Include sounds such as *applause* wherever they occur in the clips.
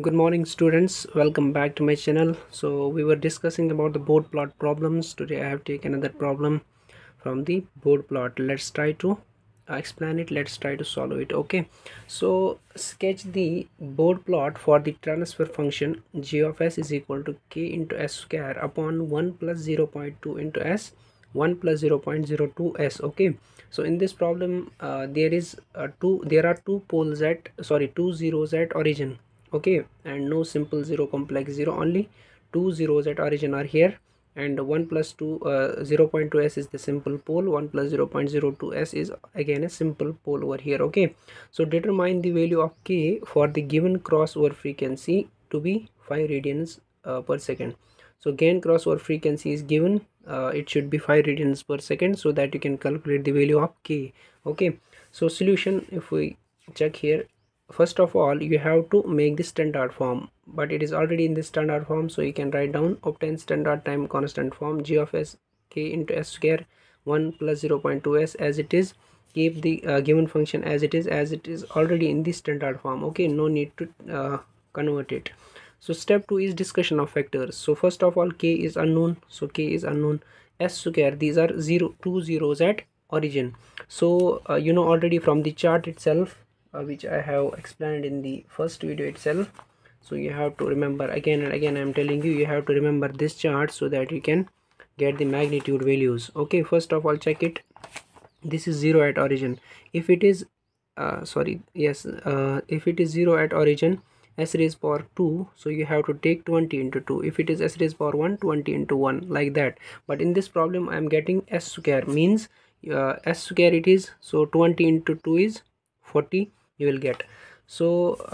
good morning students. Welcome back to my channel. So we were discussing about the Bode plot problems. Today i have taken another problem from the Bode plot. Let's try to explain it. Let's try to solve it okay? So sketch the Bode plot for the transfer function g of s is equal to k into s square upon 1 plus 0 0.2 into s 1 plus 0 0.02 s okay? So in this problem uh, there is two there are two poles at sorry two zeros at origin okay and no simple zero complex zero only two zeros at origin are here. And 1 plus 2 uh, 0 0.2 s is the simple pole. 1 plus 0 0.02 s is again a simple pole over here. Okay so determine the value of k for the given crossover frequency to be 5 radians uh, per second. So gain crossover frequency is given uh, it should be 5 radians per second so that you can calculate the value of k. Okay so solution if we check here first of all you have to make the standard form but it is already in the standard form so you can write down obtain standard time constant form g of s k into s square 1 plus 0 0.2 s as it is. Keep the uh, given function as it is as it is already in the standard form. Okay no need to uh, convert it. So step 2 is discussion of factors. So first of all k is unknown. So k is unknown. S square these are zero two zeros at origin. So uh, you know already from the chart itself uh, which I have explained in the first video itself. So you have to remember again and again I'm telling you you have to remember this chart so that you can get the magnitude values. Okay first of all check it. This is 0 at origin. If it is uh, sorry yes uh, if it is 0 at origin s raised power 2 so you have to take 20 into 2 if it is s raised power 1 20 into 1 like that. But in this problem i am getting s square means uh, s square it is so 20 into 2 is 40 you will get. So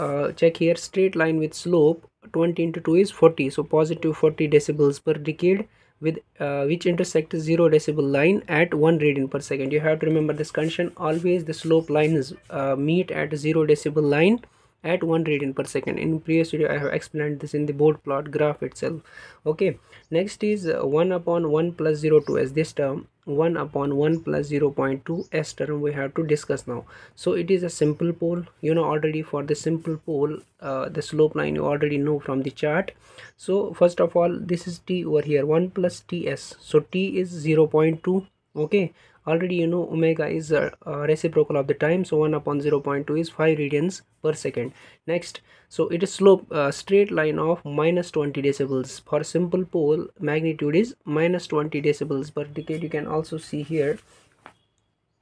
uh, check here straight line with slope 20 into 2 is 40 so positive 40 decibels per decade with uh, which intersect 0 decibel line at 1 radian per second. You have to remember this condition. Always the slope lines uh, meet at 0 decibel line at 1 radian per second. In previous video i have explained this in the Bode plot graph itself. Okay. Next is uh, 1 upon 1 plus 0 to as this term 1 upon 1 plus 0 0.2 s term we have to discuss now. So it is a simple pole you know already for the simple pole uh, the slope line you already know from the chart. So first of all this is t over here 1 plus ts so t is 0 0.2 okay already you know omega is a, a reciprocal of the time so 1 upon 0 0.2 is 5 radians per second. Next so it is slope uh, straight line of minus 20 decibels. For simple pole magnitude is minus 20 decibels per decade. You can also see here.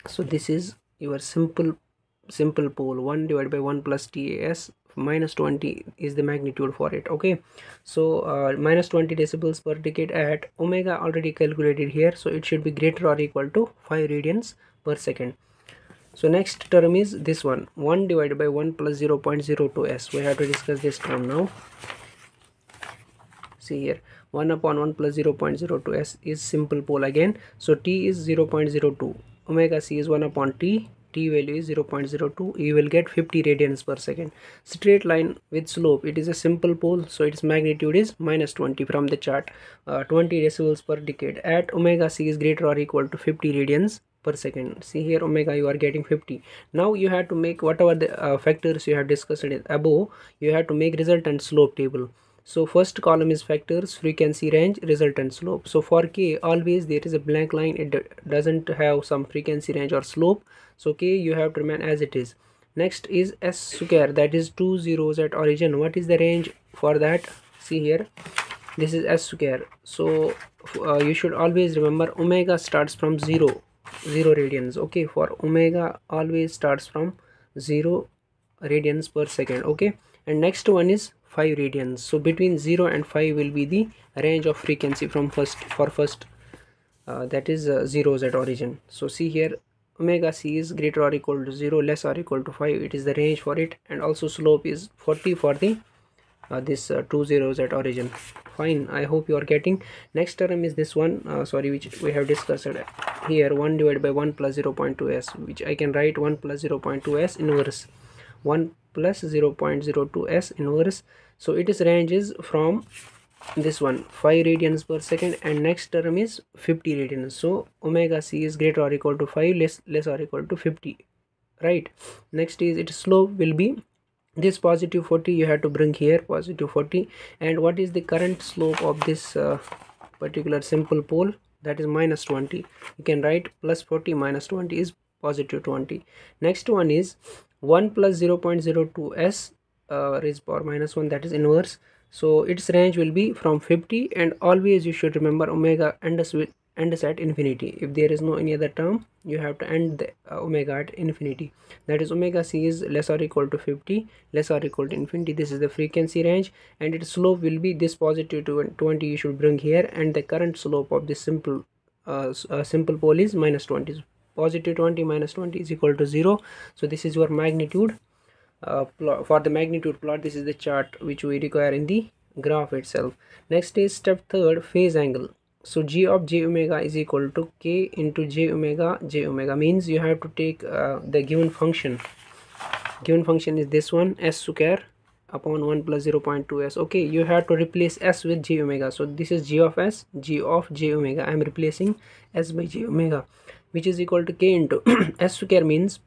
So this is your simple simple pole 1 divided by 1 plus tas minus 20 is the magnitude for it okay? So uh, minus 20 decibels per decade at omega already calculated here so it should be greater or equal to 5 radians per second. So next term is this one 1 divided by 1 plus 0 0.02 s. We have to discuss this term now. See here 1 upon 1 plus 0 0.02 s is simple pole again. So t is 0 0.02 omega c is 1 upon t value is 0.02 you will get 50 radians per second. Straight line with slope it is a simple pole so its magnitude is minus 20 from the chart. Uh, 20 decibels per decade. At omega c is greater or equal to 50 radians per second. See here omega you are getting 50 now you have to make whatever the uh, factors you have discussed above you have to make resultant slope table so first column is factors frequency range resultant slope. So for k always there is a blank line. It doesn't have some frequency range or slope. So k you have to remain as it is. Next is s square that is two zeros at origin. What is the range for that? See here. This is s square. So uh, you should always remember omega starts from 0 0 radians. Okay for omega always starts from 0 radians per second. Okay and next one is 5 radians. So between 0 and 5 will be the range of frequency from first for first uh, that is uh, zeros at origin. So see here omega c is greater or equal to 0 less or equal to 5 it is the range for it. And also slope is 40 for the uh, this uh, two zeros at origin. Fine. I hope you are getting. Next term is this one uh, sorry which we have discussed here. 1 divided by 1 plus 0 0.2 s which i can write 1 plus 0 0.2 s inverse. 1 plus 0 0.02 s inverse so it is ranges from this one 5 radians per second and next term is 50 radians. So omega c is greater or equal to 5 less less or equal to 50 right? Next is its slope will be this positive 40 you have to bring here positive 40 and what is the current slope of this uh, particular simple pole? That is minus 20 you can write plus 40 minus 20 is positive 20 next one is 1 plus 0 0.02 s uh, raised power minus 1 that is inverse. So its range will be from 50 and always you should remember omega ends with ends at infinity. If there is no any other term you have to end the uh, omega at infinity. That is omega c is less or equal to 50 less or equal to infinity. This is the frequency range and its slope will be this positive to 20 you should bring here and the current slope of this simple uh, uh, simple pole is minus 20 positive 20 minus 20 is equal to 0 so this is your magnitude uh, for the magnitude plot this is the chart which we require in the graph itself. Next is step third phase angle. So g of j omega is equal to k into j omega j omega means you have to take uh, the given function. Given function is this one s square upon 1 plus 0 0.2 s. Okay you have to replace s with j omega. So this is g of s g of j omega. I am replacing s by j omega which is equal to k into *clears throat* s square means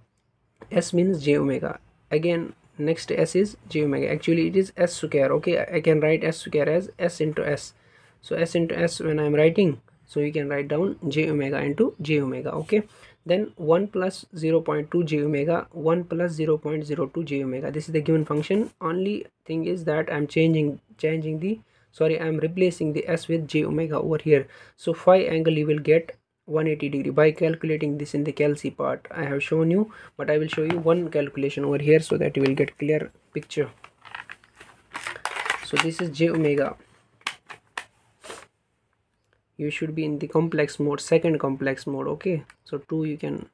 s means j omega again next s is j omega. Actually it is s square okay? I can write s square as s into s. So s into s when i'm writing so you can write down j omega into j omega okay? Then 1 plus 0 0.2 j omega 1 plus 0 0.02 j omega. This is the given function. Only thing is that i'm changing changing the sorry i'm replacing the s with j omega over here. So phi angle you will get 180 degree. By calculating this in the calci part i have shown you but i will show you one calculation over here so that you will get clear picture. So this is j omega. You should be in the complex mode second complex mode okay? So 2 you can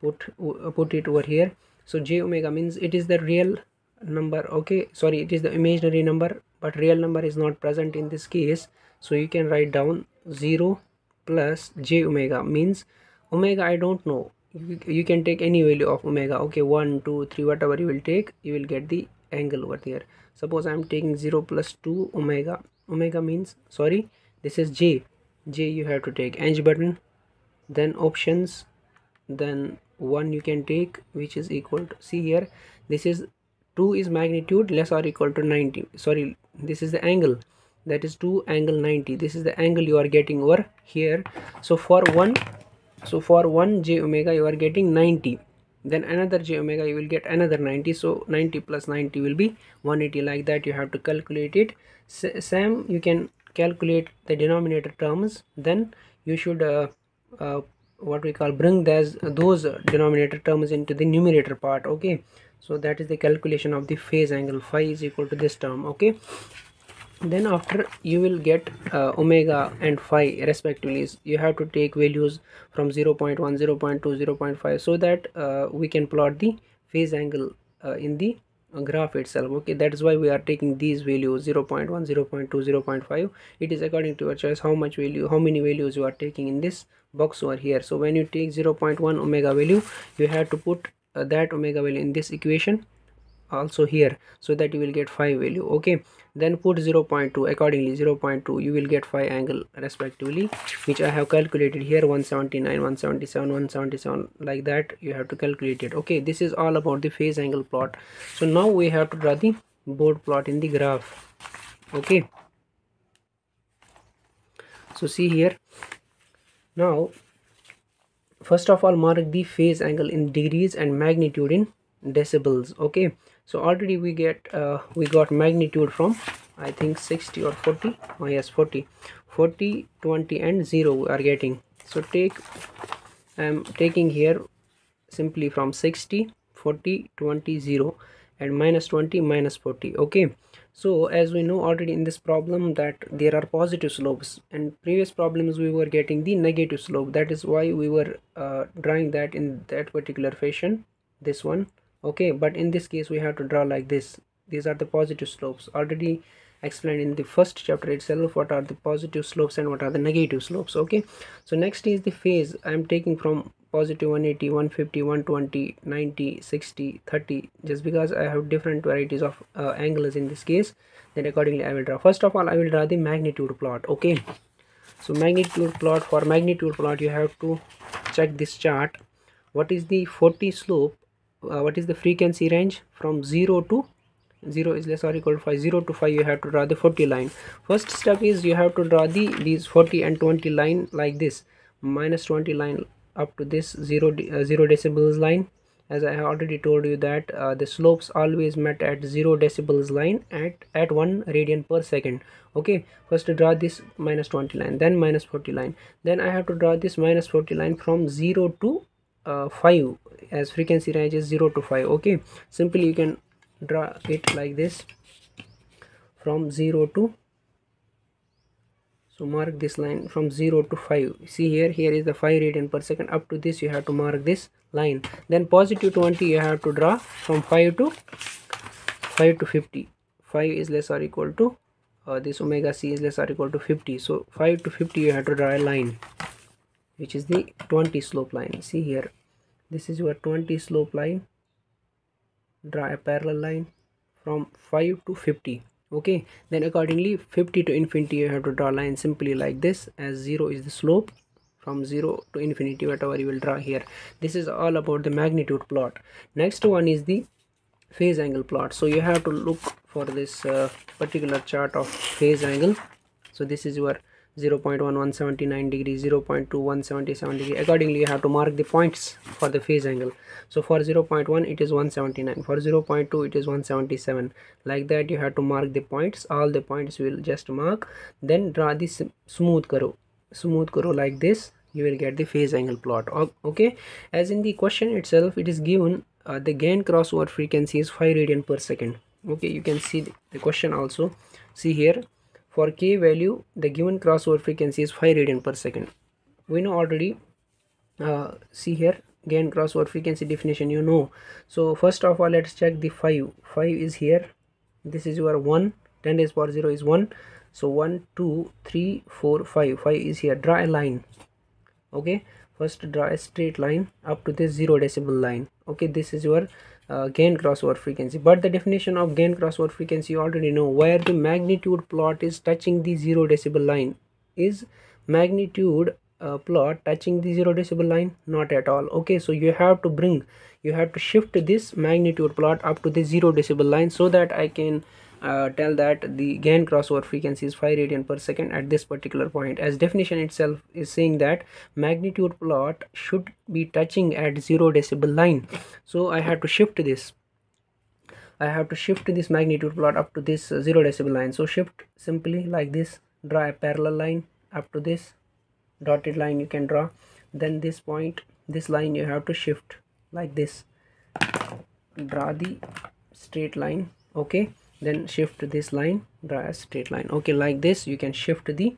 put uh, put it over here. So j omega means it is the real number okay? Sorry it is the imaginary number but real number is not present in this case. So you can write down 0 plus j omega means omega i don't know. You, you can take any value of omega. Okay one two three whatever you will take you will get the angle over there. Suppose i'm taking 0 plus 2 omega. Omega means sorry this is j. J you have to take edge button then options then one you can take which is equal to see here this is 2 is magnitude less or equal to 90 sorry this is the angle that is 2 angle 90 this is the angle you are getting over here. So for one so for one j omega you are getting 90 then another j omega you will get another 90 so 90 plus 90 will be 180 like that you have to calculate it. Same you can calculate the denominator terms. Then you should uh, uh, what we call bring those those denominator terms into the numerator part okay? So that is the calculation of the phase angle phi is equal to this term okay then after you will get uh, omega and phi respectively. You have to take values from 0 0.1 0 0.2 0 0.5 so that uh, we can plot the phase angle uh, in the graph itself. Okay that is why we are taking these values 0 0.1 0 0.2 0 0.5 it is according to your choice how much value how many values you are taking in this box over here. So when you take 0 0.1 omega value you have to put uh, that omega value in this equation also here so that you will get phi value okay? Then put 0.2 accordingly 0.2 you will get phi angle respectively which i have calculated here 179 177 177 like that you have to calculate it okay? This is all about the phase angle plot. So now we have to draw the Bode plot in the graph okay? So see here now first of all mark the phase angle in degrees and magnitude in decibels okay? So already we get uh, we got magnitude from i think 60 or 40 oh yes 40 40 20 and 0 we are getting. So take i'm taking here simply from 60 40 20 0 and minus 20 minus 40 okay? So as we know already in this problem that there are positive slopes and previous problems we were getting the negative slope. That is why we were uh, drawing that in that particular fashion this one okay but in this case we have to draw like this. These are the positive slopes. Already explained in the first chapter itself what are the positive slopes and what are the negative slopes okay? So next is the phase. I am taking from positive 180 150 120 90 60 30 just because i have different varieties of uh, angles in this case then accordingly i will draw. First of all i will draw the magnitude plot okay? So magnitude plot for magnitude plot you have to check this chart. What is the 40 slope uh, what is the frequency range? From 0 to 0 is less or equal to 5 0 to 5 you have to draw the 40 line. First step is you have to draw the these 40 and 20 line like this. Minus 20 line up to this 0 uh, 0 decibels line. As i have already told you that uh, the slopes always met at 0 decibels line at at 1 radian per second. Okay first to draw this minus 20 line then minus 40 line. Then i have to draw this minus 40 line from 0 to uh, 5 as frequency range is 0 to 5 okay? Simply you can draw it like this from 0 to so mark this line from 0 to 5 see here here is the 5 radian per second. Up to this you have to mark this line. Then positive 20 you have to draw from 5 to 5 to 50 5 is less or equal to uh, this omega c is less or equal to 50 so 5 to 50 you have to draw a line which is the 20 slope line. See here this is your 20 slope line. Draw a parallel line from 5 to 50 okay then accordingly 50 to infinity you have to draw a line simply like this as 0 is the slope. From 0 to infinity whatever you will draw here. This is all about the magnitude plot. Next one is the phase angle plot. So you have to look for this uh, particular chart of phase angle. So this is your 0 0.1179 degree 0 0.2177 degree. Accordingly you have to mark the points for the phase angle. So for 0 0.1 it is 179 for 0 0.2 it is 177 like that you have to mark the points. All the points will just mark. Then draw this smooth curve. Smooth curve like this you will get the phase angle plot. Okay? As in the question itself it is given uh, the gain crossover frequency is 5 radian per second. Okay you can see the question also. See here for k value, the given crossover frequency is 5 radian per second. We know already, uh, see here, gain crossover frequency definition you know. So first of all, let's check the 5. 5 is here. This is your 1. 10 raised power 0 is 1. So 1, 2, 3, 4, 5. 5 is here. Draw a line. Okay. First draw a straight line up to this 0 decibel line. Okay. This is your uh, gain crossover frequency. But the definition of gain crossover frequency you already know where the magnitude plot is touching the zero decibel line. Is magnitude uh, plot touching the zero decibel line? Not at all. Okay so you have to bring you have to shift this magnitude plot up to the zero decibel line so that i can uh, tell that the gain crossover frequency is 5 radian per second at this particular point. As definition itself is saying that magnitude plot should be touching at 0 decibel line. So i have to shift this. I have to shift this magnitude plot up to this uh, 0 decibel line. So shift simply like this draw a parallel line up to this dotted line you can draw. Then this point this line you have to shift like this. Draw the straight line okay then shift this line draw a straight line. Okay like this you can shift the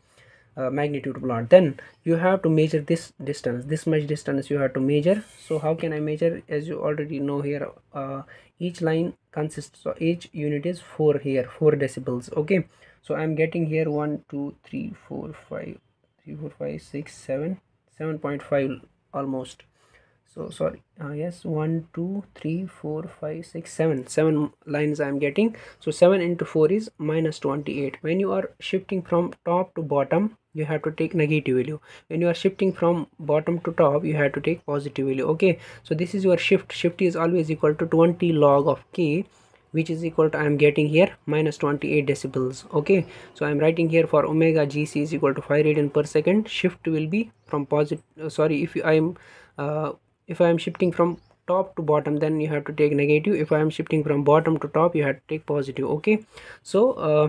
uh, magnitude plot then you have to measure this distance. This much distance you have to measure. So how can i measure? As you already know here uh, each line consists of each unit is 4 here 4 decibels. Okay. So i'm getting here 1 2 3 4 5 3 4 5 6 7 7.5 almost so sorry. Uh, yes one two three four five six seven. Seven lines i am getting. So 7 into 4 is minus 28 when you are shifting from top to bottom you have to take negative value. When you are shifting from bottom to top you have to take positive value. Okay? So this is your shift. Shift is always equal to 20 log of k which is equal to i am getting here minus 28 decibels. Okay? So i'm writing here for omega gc is equal to 5 radian per second. Shift will be from positive sorry if i am uh, if i am shifting from top to bottom then you have to take negative. If i am shifting from bottom to top you have to take positive okay? So uh,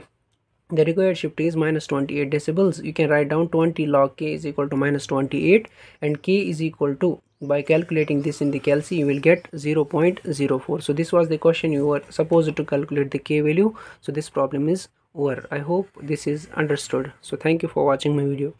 the required shift is minus 28 decibels. You can write down 20 log k is equal to minus 28 and k is equal to by calculating this in the calci you will get 0.04 so this was the question you were supposed to calculate the k value. So this problem is over. I hope this is understood. So thank you for watching my video